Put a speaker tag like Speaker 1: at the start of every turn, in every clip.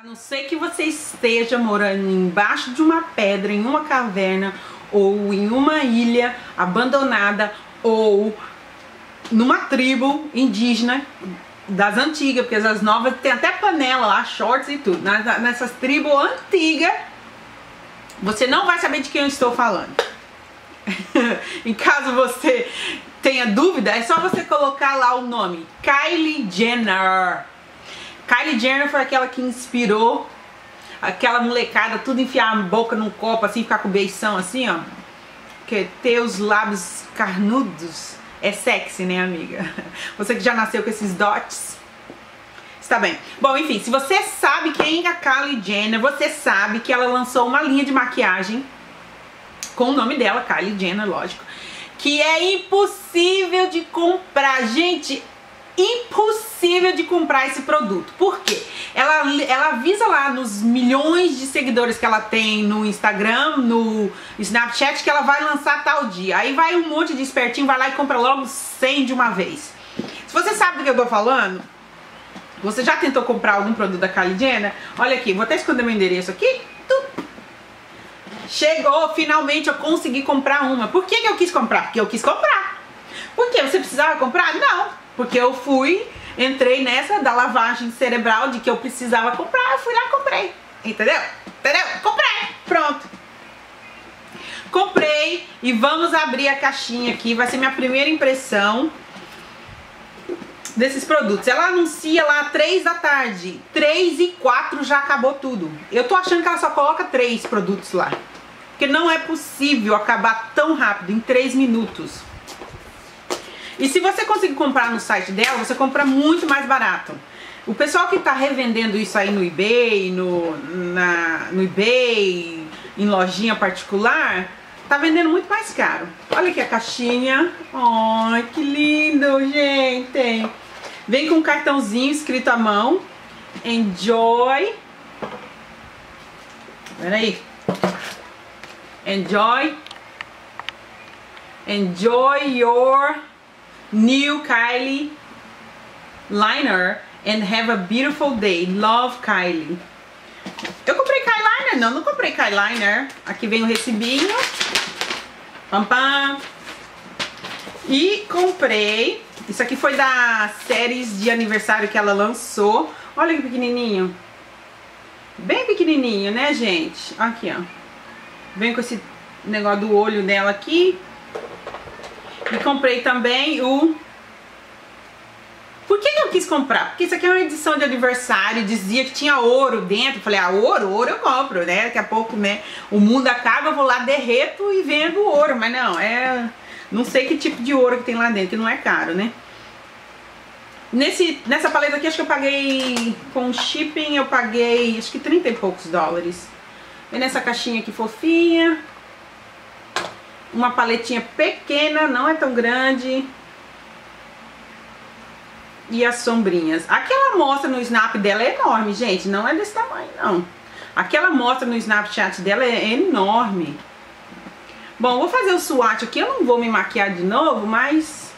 Speaker 1: A não ser que você esteja morando embaixo de uma pedra, em uma caverna, ou em uma ilha abandonada, ou numa tribo indígena das antigas, porque as novas tem até panela lá, shorts e tudo. Nessas tribos antigas, você não vai saber de quem eu estou falando. em caso você tenha dúvida, é só você colocar lá o nome Kylie Jenner. Kylie Jenner foi aquela que inspirou aquela molecada tudo enfiar a boca num copo assim, ficar com beição assim, ó. Que ter os lábios carnudos é sexy, né, amiga? Você que já nasceu com esses dots. Está bem. Bom, enfim, se você sabe quem é a Kylie Jenner, você sabe que ela lançou uma linha de maquiagem com o nome dela, Kylie Jenner, lógico, que é impossível de comprar. Gente, impossível de comprar esse produto. Por quê? Ela, ela avisa lá nos milhões de seguidores que ela tem no Instagram, no Snapchat, que ela vai lançar tal dia. Aí vai um monte de espertinho, vai lá e compra logo 100 de uma vez. Se você sabe do que eu tô falando, você já tentou comprar algum produto da Kylie Jenner? Olha aqui, vou até esconder meu endereço aqui. Chegou, finalmente eu consegui comprar uma. Por que, que eu quis comprar? Porque eu quis comprar. Por que? Você precisava comprar? Não. Porque eu fui, entrei nessa da lavagem cerebral de que eu precisava comprar. Eu fui lá e comprei. Entendeu? Entendeu? Comprei. Pronto. Comprei e vamos abrir a caixinha aqui. Vai ser minha primeira impressão desses produtos. Ela anuncia lá 3 da tarde. 3 e 4 já acabou tudo. Eu tô achando que ela só coloca 3 produtos lá. Porque não é possível acabar tão rápido, em 3 minutos. E se você conseguir comprar no site dela, você compra muito mais barato. O pessoal que tá revendendo isso aí no eBay, no, na, no eBay, em lojinha particular, tá vendendo muito mais caro. Olha aqui a caixinha. Ai, que lindo, gente. Vem com um cartãozinho escrito à mão. Enjoy. Peraí. Enjoy. Enjoy your new Kylie liner and have a beautiful day. Love Kylie. Eu comprei Kyliner? Não, não comprei Kyliner. Aqui vem o recibinho. Pam, pam. E comprei. Isso aqui foi da séries de aniversário que ela lançou. Olha que pequenininho. Bem pequenininho, né, gente? Aqui, ó. Vem com esse negócio do olho dela aqui. E comprei também o... Por que, eu quis comprar? Porque isso aqui é uma edição de aniversário, dizia que tinha ouro dentro. Falei, ah, ouro, ouro eu compro, né? Daqui a pouco, né, o mundo acaba, eu vou lá, derreto e vendo ouro. Mas não, é... Não sei que tipo de ouro que tem lá dentro, que não é caro, né? Nesse, nessa paleta aqui, acho que eu paguei com shipping, eu paguei acho que 30 e poucos dólares. Vem nessa caixinha aqui fofinha. Uma paletinha pequena, não é tão grande. E as sombrinhas. Aquela mostra no Snap dela é enorme, gente. Não é desse tamanho, não. Aquela mostra no Snapchat dela é enorme. Bom, vou fazer o swatch aqui. Eu não vou me maquiar de novo, mas...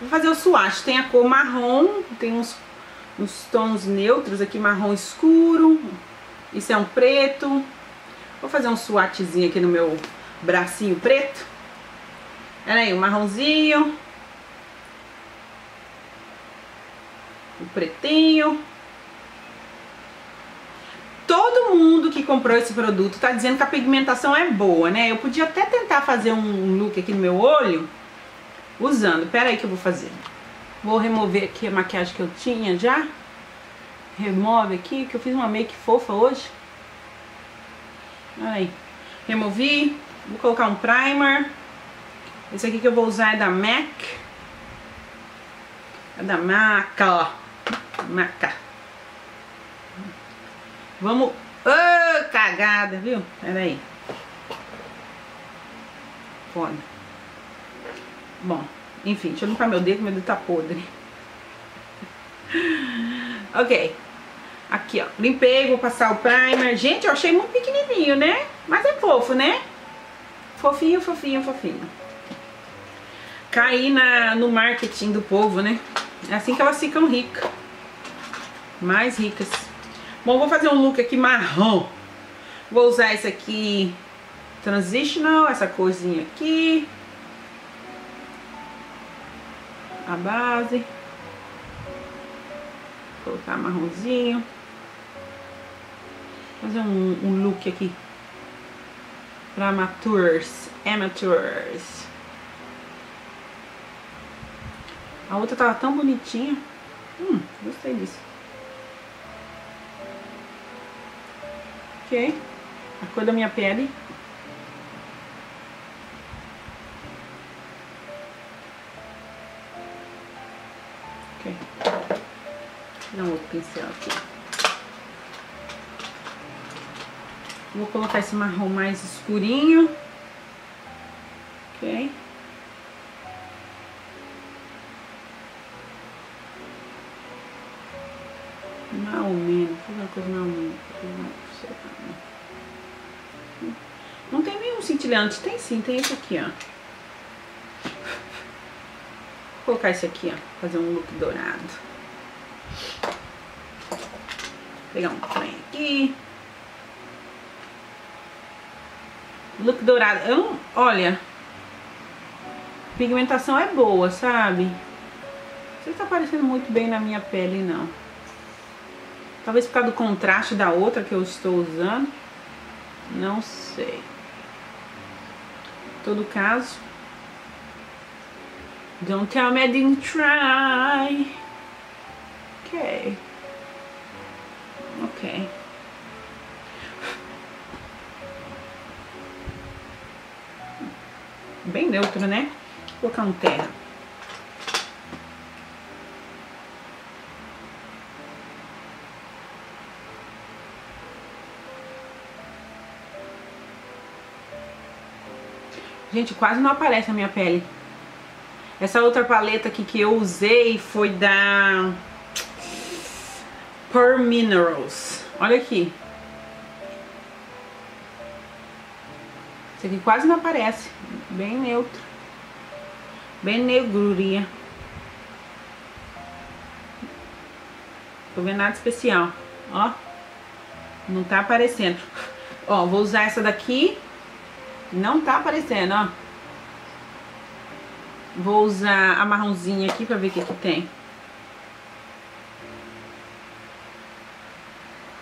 Speaker 1: Vou fazer o swatch. Tem a cor marrom, tem uns, uns tons neutros aqui, marrom escuro, isso é um preto. Vou fazer um swatchzinho aqui no meu bracinho preto. Olha aí, um marronzinho. O pretinho. Todo mundo que comprou esse produto tá dizendo que a pigmentação é boa, né? Eu podia até tentar fazer um look aqui no meu olho usando. Pera aí que eu vou fazer. Vou remover aqui a maquiagem que eu tinha já remove aqui, que eu fiz uma make fofa hoje. Aí, removi. Vou colocar um primer. Esse aqui que eu vou usar é da MAC. É da MAC, ó. MAC. Vamos... Oh, cagada, viu? Pera aí. Foda. Bom, enfim, deixa eu limpar meu dedo, meu dedo tá podre. ok. Aqui, ó. Limpei, vou passar o primer. Gente, eu achei muito pequenininho, né? Mas é fofo, né? Fofinho, fofinho, fofinho. Caí na, no marketing do povo, né? É assim que elas ficam ricas. Mais ricas. Bom, vou fazer um look aqui marrom. Vou usar esse aqui transitional, essa corzinha aqui. A base. Vou colocar marronzinho. Fazer um, um look aqui para amateurs, amateurs. A outra tava tão bonitinha. Hum, gostei disso. Ok. A cor da minha pele. Ok. Dar um outro pincel aqui. Vou colocar esse marrom mais escurinho. Ok. Ou menos, uma coisa ou menos. Não tem nenhum cintilante, tem sim, tem esse aqui, ó. Vou colocar esse aqui, ó, fazer um look dourado. Vou pegar um trem aqui. Look dourado. Eu não, olha, pigmentação é boa, sabe? Não sei se tá parecendo muito bem na minha pele, não. Talvez por causa do contraste da outra que eu estou usando. Não sei. Em todo caso. Don't tell me I didn't try. Ok. Ok. Bem neutro, né? Vou colocar um terra. Gente, quase não aparece a minha pele. Essa outra paleta aqui que eu usei foi da Per Minerals. Olha aqui. Esse aqui quase não aparece. Bem neutro. Bem negruria. Tô vendo nada especial. Ó. Não tá aparecendo. Ó, vou usar essa daqui. Não tá aparecendo, ó. Vou usar a marronzinha aqui pra ver o que que tem.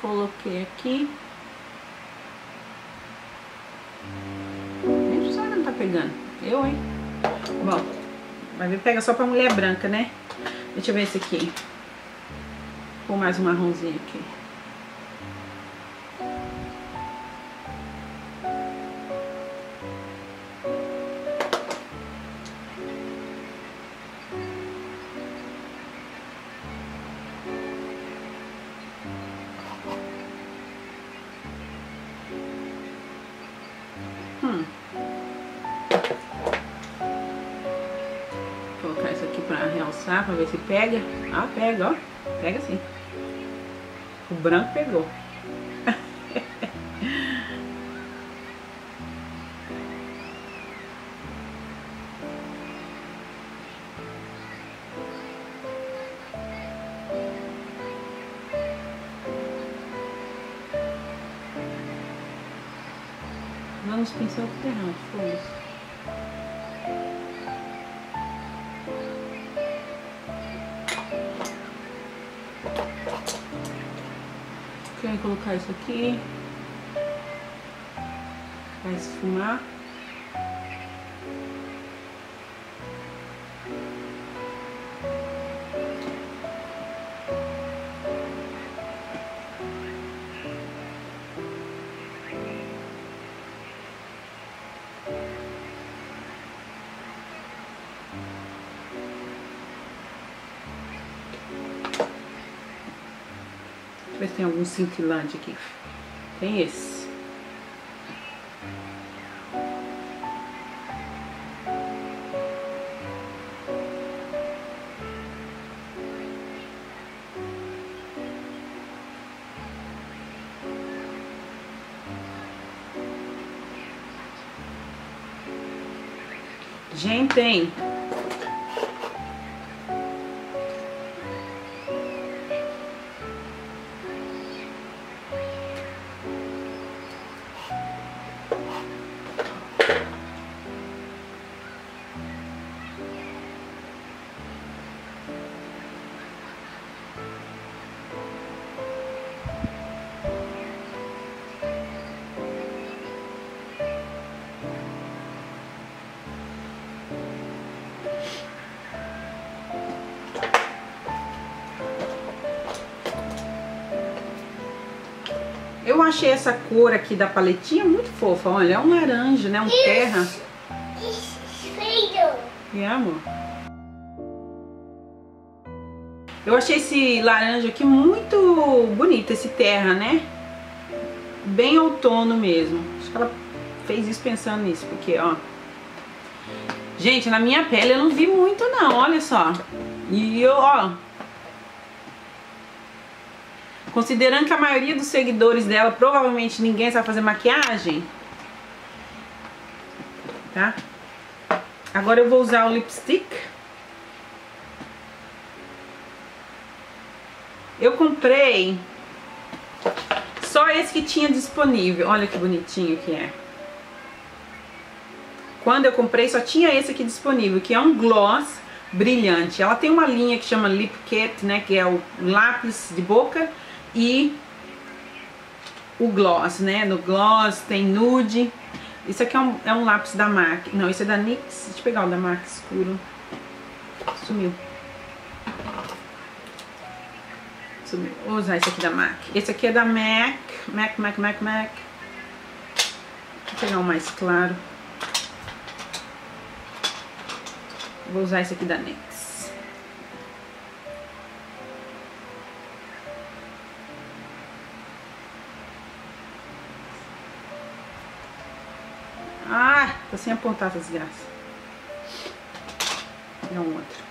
Speaker 1: Coloquei aqui. Pegando. Eu, hein? Bom, vai ver, pega só pra mulher branca, né? Deixa eu ver esse aqui. Vou mais um marronzinho aqui. Realçar, pra ver se pega. Ah, pega, ó. Pega sim. O branco pegou. Vamos pensar o que errado, foi isso. Colocar isso aqui. Vai esfumar. Ver se tem algum cintilante aqui. Tem esse. Gente, tem. Achei essa cor aqui da paletinha muito fofa. Olha, é um laranja, né? Um terra. E amor? Eu achei esse laranja aqui muito bonito, esse terra, né? Bem outono mesmo. Acho que ela fez isso pensando nisso, porque, ó... Gente, na minha pele eu não vi muito não, olha só. E eu, ó... Considerando que a maioria dos seguidores dela, provavelmente ninguém sabe fazer maquiagem. Tá? Agora eu vou usar o lipstick. Eu comprei só esse que tinha disponível. Olha que bonitinho que é. Quando eu comprei só tinha esse aqui disponível, que é um gloss brilhante. Ela tem uma linha que chama Lip Kit, né, que é o lápis de boca e o gloss, né? No gloss tem nude. Isso aqui é um, é um lápis da MAC. Não, esse é da NYX. Deixa eu pegar o da MAC escuro. Sumiu. Sumiu. Vou usar esse aqui da MAC. Esse aqui é da MAC. MAC, MAC, MAC, MAC. Vou pegar um mais claro. Vou usar esse aqui da NYX. Tá sem apontar desgraça. É um outro.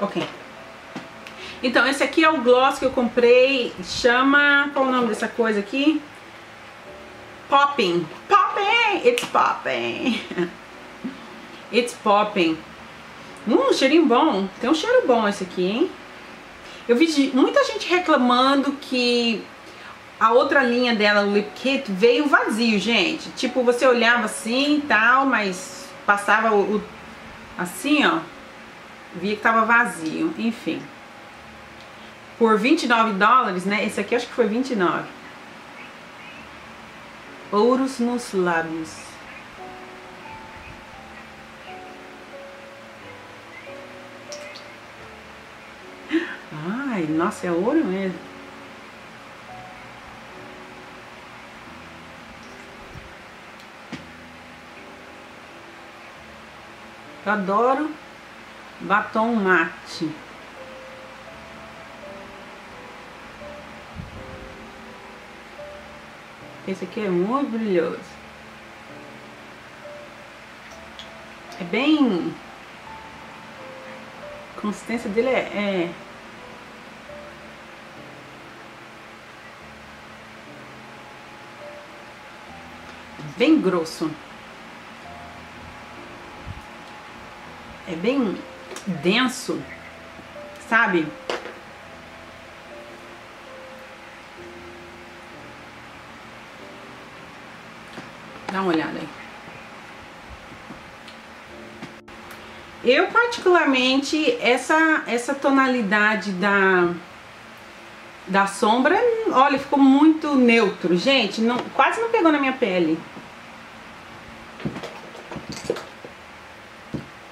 Speaker 1: Ok. Então, esse aqui é o gloss que eu comprei. Chama... Qual o nome dessa coisa aqui? Popping. Popping! It's popping. It's popping. Hum, cheirinho bom. Tem um cheiro bom esse aqui, hein? Eu vi muita gente reclamando que a outra linha dela, o Lip Kit, veio vazio, gente. Tipo, você olhava assim e tal, mas passava o, o assim, ó via que tava vazio, enfim. Por 29 dólares, né? Esse aqui acho que foi 29. Ouros nos lábios. Ai, nossa, é ouro mesmo. Eu adoro batom mate. Esse aqui é muito brilhoso. É bem... A consistência dele é... é... Bem grosso. É bem denso, sabe? Dá uma olhada aí. Eu particularmente essa essa tonalidade da da sombra, olha, ficou muito neutro, gente, não quase não pegou na minha pele.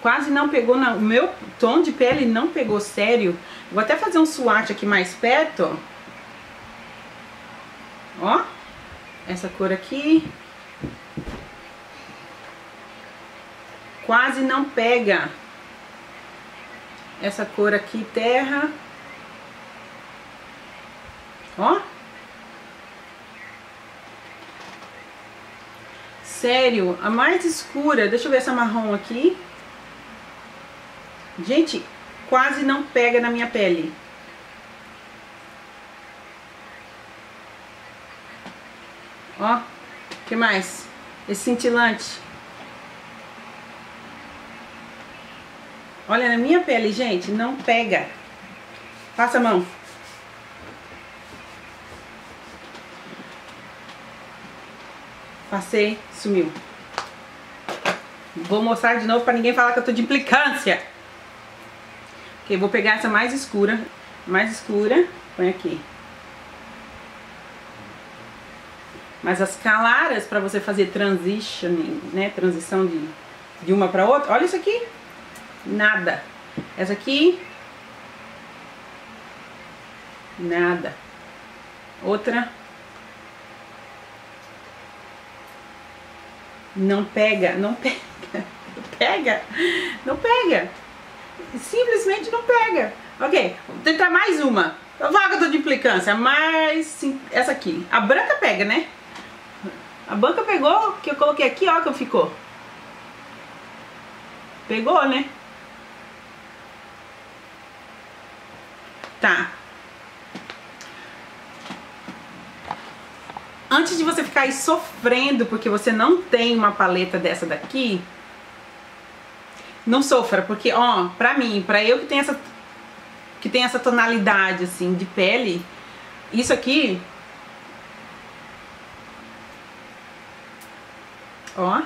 Speaker 1: quase não pegou, na, o meu tom de pele não pegou sério. Vou até fazer um swatch aqui mais perto, ó. Essa cor aqui. Quase não pega. Essa cor aqui, terra. Ó. Sério, a mais escura, deixa eu ver essa marrom aqui. Gente, quase não pega na minha pele. Ó, que mais? Esse cintilante. Olha, na minha pele, gente, não pega. Passa a mão. Passei, sumiu. Vou mostrar de novo para ninguém falar que eu tô de implicância. Ok, vou pegar essa mais escura, mais escura, põe aqui. Mas as claras para você fazer transitioning, né, transição de, de uma para outra, olha isso aqui, nada. Essa aqui, nada. Outra, não pega, não pega, pega, não pega. Simplesmente não pega. Ok, vou tentar mais uma. Vaga de implicância, mas essa aqui. A branca pega, né? A banca pegou, que eu coloquei aqui, ó, que ficou. Pegou, né? Tá. Antes de você ficar aí sofrendo porque você não tem uma paleta dessa daqui, não sofra, porque, ó, pra mim, pra eu que tenho essa que tem essa tonalidade, assim, de pele, isso aqui Ó.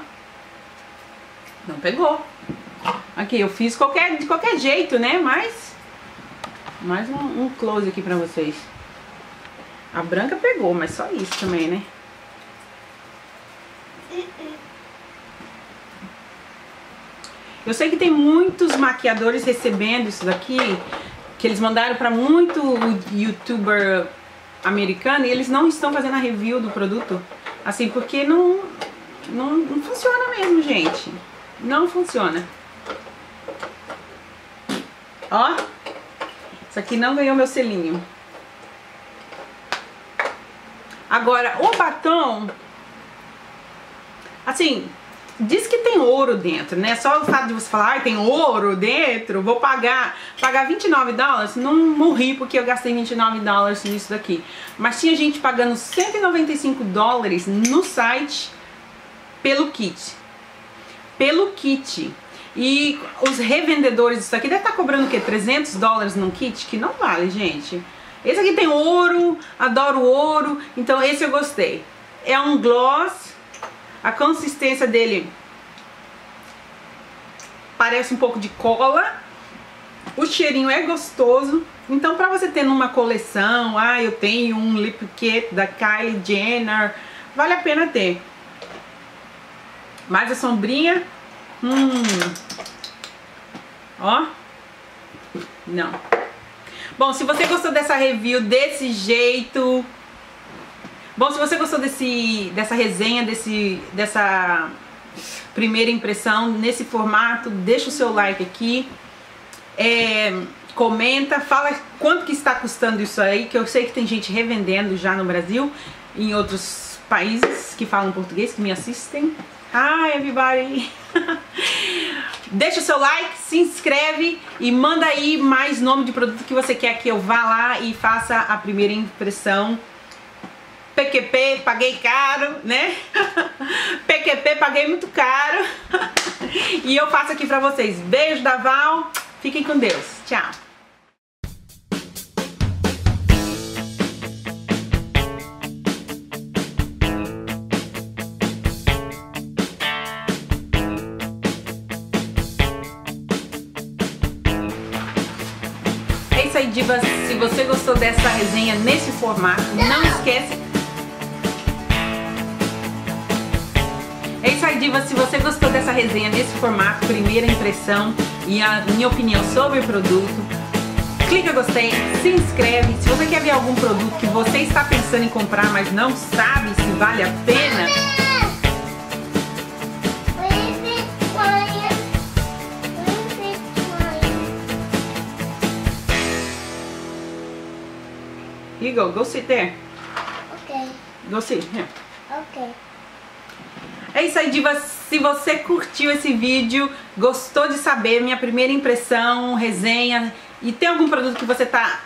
Speaker 1: Não pegou. Aqui, eu fiz qualquer, de qualquer jeito, né? Mas... Mais um, um close aqui pra vocês. A branca pegou, mas só isso também, né? Eu sei que tem muitos maquiadores recebendo isso daqui, que eles mandaram para muito youtuber americano e eles não estão fazendo a review do produto. Assim, porque não, não, não funciona mesmo, gente. Não funciona. Ó. Isso aqui não ganhou meu selinho. Agora, o batom... Assim, diz que tem ouro dentro, né? Só o fato de você falar, ah, tem ouro dentro, vou pagar, pagar 29 dólares, não morri porque eu gastei 29 dólares nisso daqui. Mas tinha gente pagando 195 dólares no site pelo kit. Pelo kit. E os revendedores disso aqui devem estar cobrando o quê? 300 dólares num kit? Que não vale, gente. Esse aqui tem ouro, adoro ouro, então esse eu gostei. É um gloss, a consistência dele parece um pouco de cola, o cheirinho é gostoso. Então pra você ter numa coleção, ah, eu tenho um lip kit da Kylie Jenner, vale a pena ter. Mais a sombrinha. Hum. Ó. Não. Bom, se você gostou dessa review desse jeito... Bom, se você gostou desse, dessa resenha, desse, dessa primeira impressão nesse formato, deixa o seu like aqui. É, comenta, fala quanto que está custando isso aí, que eu sei que tem gente revendendo já no Brasil, em outros países que falam português, que me assistem. Hi everybody! Deixa o seu like, se inscreve e manda aí mais nome de produto que você quer que eu vá lá e faça a primeira impressão. PQP, paguei caro, né? PQP, paguei muito caro. e eu faço aqui pra vocês. Beijo da Val, fiquem com Deus. Tchau! Divas. Se você gostou dessa resenha nesse formato, não esquece... É isso aí, divas. Se você gostou dessa resenha nesse formato, primeira impressão e a minha opinião sobre o produto, clica gostei, se inscreve. Se você quer ver algum produto que você está pensando em comprar, mas não sabe se vale a pena go. Go sit there.
Speaker 2: Okay.
Speaker 1: Go sit here.
Speaker 2: Okay.
Speaker 1: É isso aí, divas. Se você curtiu esse vídeo, gostou de saber minha primeira impressão, resenha, e tem algum produto que você tá